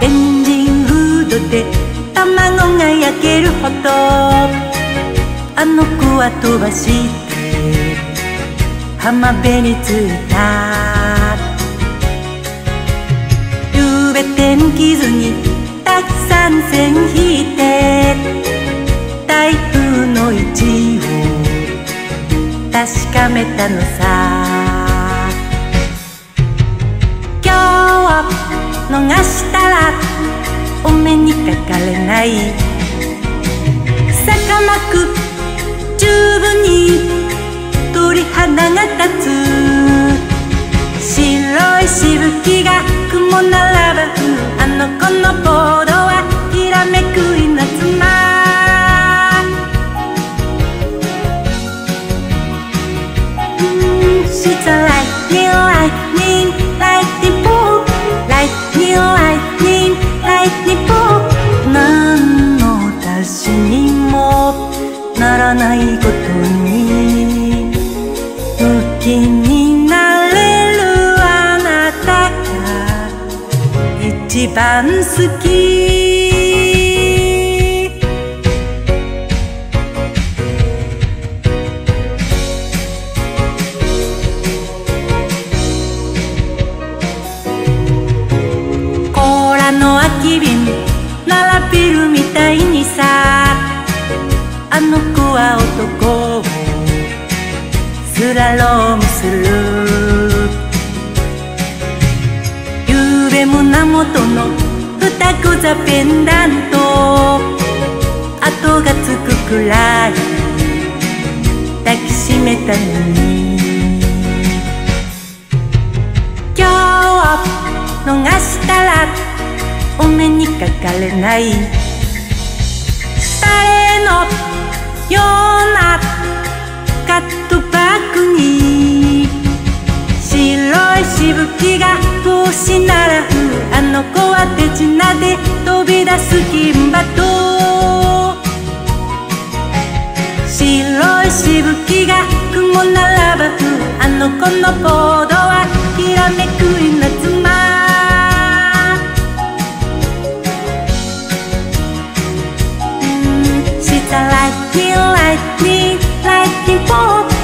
エンジンフードで卵が焼けるほどあの子は飛ばして浜辺に着いたゆうべ天気図にたくさん線引いて台風の位置を確かめたのさ逃したらお目にかかれない。坂く十分に鳥肌が立つ。白いしぶきが雲ならばあの子のボードはきらめく稲妻 she's alright, me alright, me らないことに好きになれるあなたが一番好き。甲羅の空き瓶並べるみたいにさ。あの子は男をスラロームする。ゆうべ胸元の二子座ペンダント。跡がつくくらい抱きしめたのに。今日逃したらお目にかかれない。白いしぶきが帽子ならうあの子は手品で飛び出す金馬と白いしぶきが雲並ぶあの子のボードはきらめく稲妻うん She's a lightning, lightning, lightning bolt